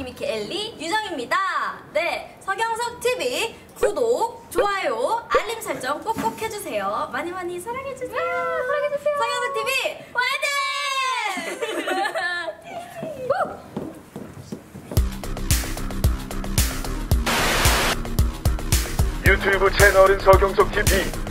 김희키 엘리 유정입니다. 네, 서경석 TV 구독, 좋아요, 알림 설정 꼭꼭 해주세요. 많이 많이 사랑해주세요. 사랑해주세요. 서경석 TV 화이팅! 후! 유튜브 채널은 서경석 TV.《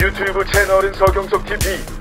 유튜브 채널은 서경석 TV.